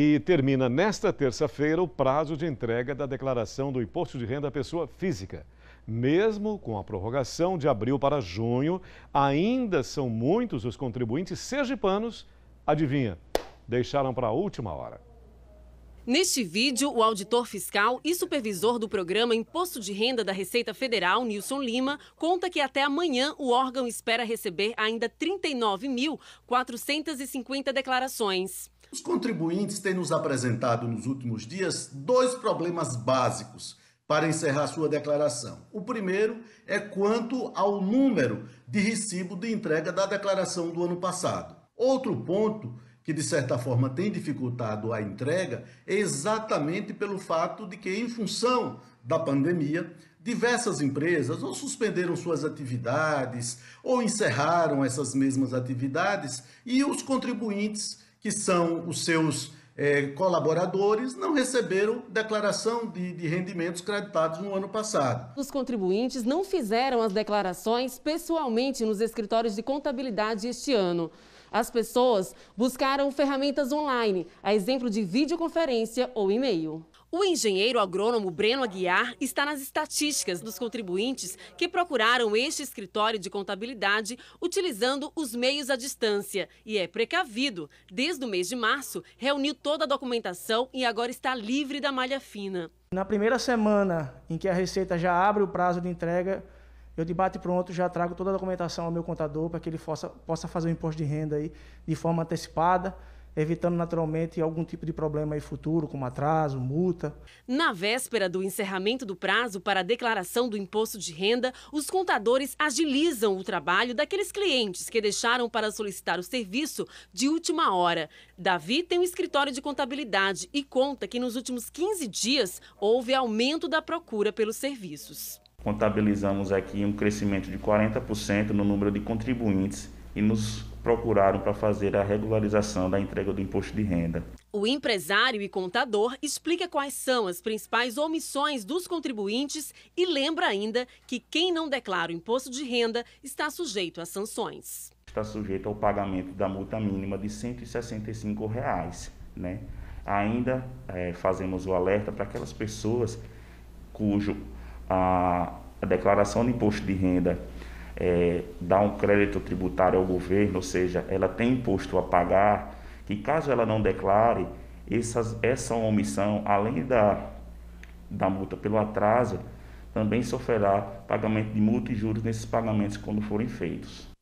E termina nesta terça-feira o prazo de entrega da declaração do imposto de renda à pessoa física. Mesmo com a prorrogação de abril para junho, ainda são muitos os contribuintes sergipanos, adivinha, deixaram para a última hora. Neste vídeo, o auditor fiscal e supervisor do programa Imposto de Renda da Receita Federal, Nilson Lima, conta que até amanhã o órgão espera receber ainda 39.450 declarações. Os contribuintes têm nos apresentado nos últimos dias dois problemas básicos para encerrar sua declaração. O primeiro é quanto ao número de recibo de entrega da declaração do ano passado. Outro ponto que de certa forma tem dificultado a entrega é exatamente pelo fato de que, em função da pandemia, diversas empresas ou suspenderam suas atividades ou encerraram essas mesmas atividades e os contribuintes que são os seus é, colaboradores, não receberam declaração de, de rendimentos creditados no ano passado. Os contribuintes não fizeram as declarações pessoalmente nos escritórios de contabilidade este ano. As pessoas buscaram ferramentas online, a exemplo de videoconferência ou e-mail. O engenheiro agrônomo Breno Aguiar está nas estatísticas dos contribuintes que procuraram este escritório de contabilidade utilizando os meios à distância e é precavido. Desde o mês de março, reuniu toda a documentação e agora está livre da malha fina. Na primeira semana em que a Receita já abre o prazo de entrega, eu de bate pronto já trago toda a documentação ao meu contador para que ele possa, possa fazer o imposto de renda aí de forma antecipada evitando naturalmente algum tipo de problema aí futuro, como atraso, multa. Na véspera do encerramento do prazo para a declaração do imposto de renda, os contadores agilizam o trabalho daqueles clientes que deixaram para solicitar o serviço de última hora. Davi tem um escritório de contabilidade e conta que nos últimos 15 dias houve aumento da procura pelos serviços. Contabilizamos aqui um crescimento de 40% no número de contribuintes e nos procuraram para fazer a regularização da entrega do imposto de renda. O empresário e contador explica quais são as principais omissões dos contribuintes e lembra ainda que quem não declara o imposto de renda está sujeito a sanções. Está sujeito ao pagamento da multa mínima de 165 reais, né? Ainda é, fazemos o alerta para aquelas pessoas cujo a, a declaração de imposto de renda é, dá um crédito tributário ao governo, ou seja, ela tem imposto a pagar, que caso ela não declare, essas, essa omissão, além da, da multa pelo atraso, também sofrerá pagamento de multa e juros nesses pagamentos quando forem feitos.